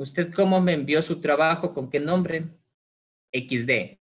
¿Usted cómo me envió su trabajo? ¿Con qué nombre? XD.